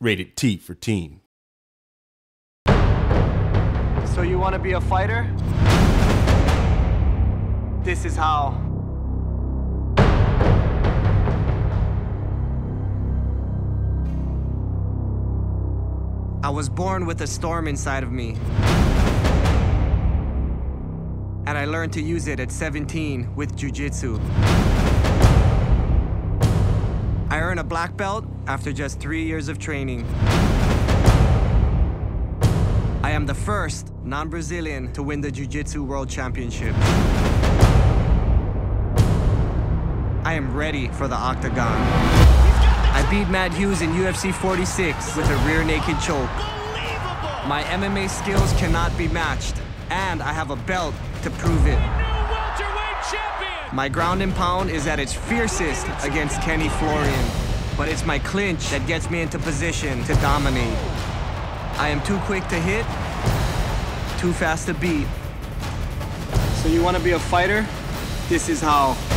Rated T for teen. So you want to be a fighter? This is how. I was born with a storm inside of me. And I learned to use it at 17 with jujitsu. I earned a black belt after just three years of training. I am the first non-Brazilian to win the Jiu-Jitsu World Championship. I am ready for the octagon. I beat Matt Hughes in UFC 46 with a rear naked choke. My MMA skills cannot be matched, and I have a belt to prove it. My ground and pound is at its fiercest against Kenny Florian, but it's my clinch that gets me into position to dominate. I am too quick to hit, too fast to beat. So you want to be a fighter? This is how.